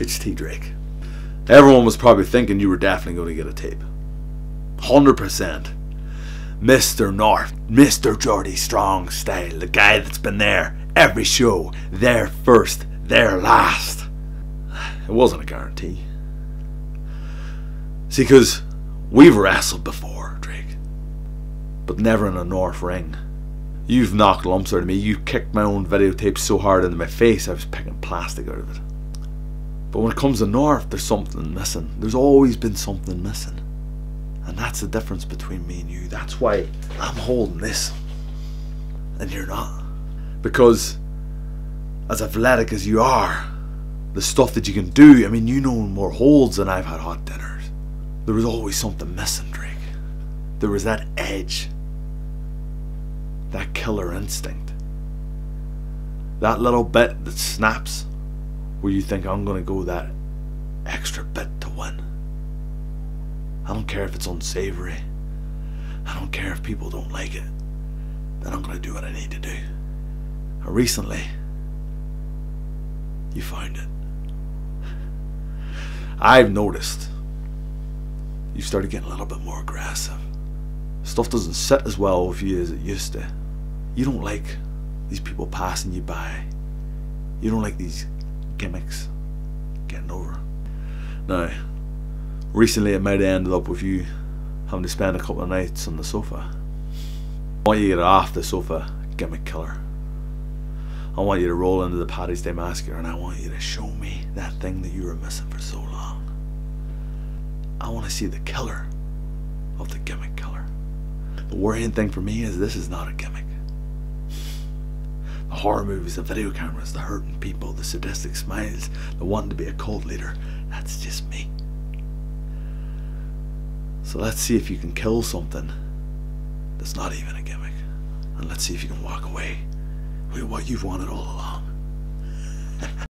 It's T Drake. Everyone was probably thinking you were definitely going to get a tape. 100%. Mr. North, Mr. Geordie Strong style, the guy that's been there every show, there first, there last. It wasn't a guarantee. See, because we've wrestled before, Drake, but never in a North ring. You've knocked lumps out of me. You kicked my own videotape so hard into my face I was picking plastic out of it. But when it comes to North, there's something missing. There's always been something missing. And that's the difference between me and you. That's why I'm holding this. And you're not. Because as athletic as you are, the stuff that you can do, I mean, you know more holds than I've had hot dinners. There was always something missing, Drake. There was that edge. That killer instinct. That little bit that snaps where you think I'm going to go that extra bit to win. I don't care if it's unsavory. I don't care if people don't like it. Then I'm to do what I need to do. And recently, you found it. I've noticed you've started getting a little bit more aggressive. Stuff doesn't sit as well with you as it used to. You don't like these people passing you by. You don't like these gimmicks getting over. Now, recently it might have ended up with you having to spend a couple of nights on the sofa. I want you to get off the sofa, gimmick killer. I want you to roll into the Paddy's Day Massacre and I want you to show me that thing that you were missing for so long. I want to see the killer of the gimmick killer. The worrying thing for me is this is not a gimmick. The horror movies, the video cameras, the hurting people, the sadistic smiles, the wanting to be a cult leader, that's just me. So let's see if you can kill something that's not even a gimmick. And let's see if you can walk away with what you've wanted all along.